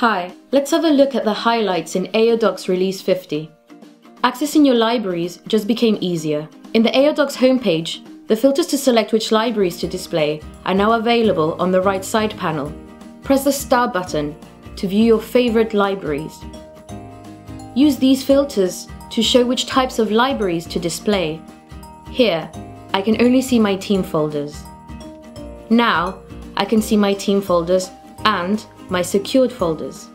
Hi, let's have a look at the highlights in AODocs Release 50. Accessing your libraries just became easier. In the AODocs homepage, the filters to select which libraries to display are now available on the right side panel. Press the star button to view your favorite libraries. Use these filters to show which types of libraries to display. Here, I can only see my team folders. Now, I can see my team folders and my secured folders.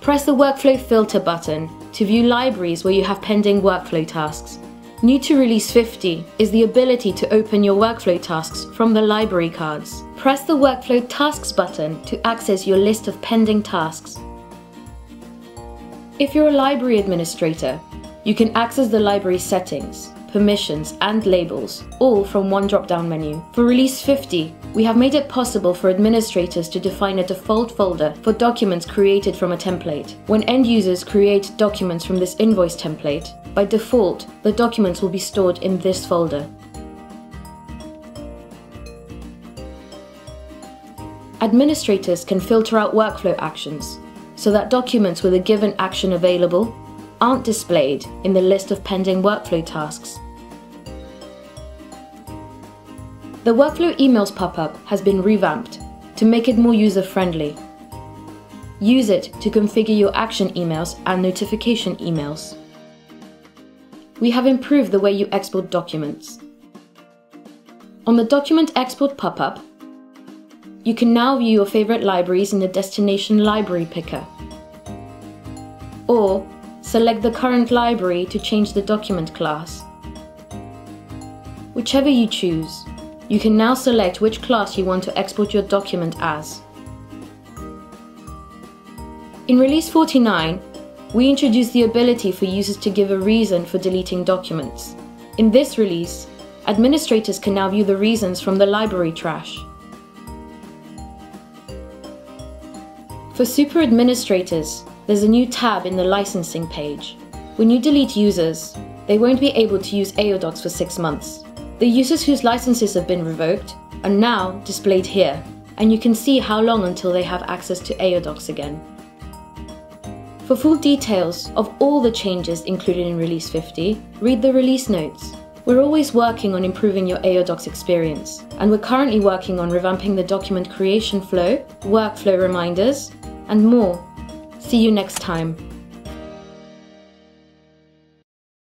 Press the Workflow Filter button to view libraries where you have pending workflow tasks. New to Release 50 is the ability to open your workflow tasks from the library cards. Press the Workflow Tasks button to access your list of pending tasks. If you're a library administrator, you can access the library settings, permissions, and labels, all from one drop-down menu. For Release 50, we have made it possible for administrators to define a default folder for documents created from a template. When end users create documents from this invoice template, by default, the documents will be stored in this folder. Administrators can filter out workflow actions so that documents with a given action available aren't displayed in the list of pending workflow tasks. The Workflow Emails pop-up has been revamped to make it more user-friendly. Use it to configure your action emails and notification emails. We have improved the way you export documents. On the Document Export pop-up, you can now view your favorite libraries in the Destination Library Picker. Or select the current library to change the document class. Whichever you choose, you can now select which class you want to export your document as. In Release 49, we introduced the ability for users to give a reason for deleting documents. In this release, administrators can now view the reasons from the library trash. For super administrators, there's a new tab in the licensing page. When you delete users, they won't be able to use AODocs for six months. The users whose licenses have been revoked are now displayed here, and you can see how long until they have access to AODocs again. For full details of all the changes included in Release 50, read the release notes. We're always working on improving your AODocs experience, and we're currently working on revamping the document creation flow, workflow reminders, and more See you next time.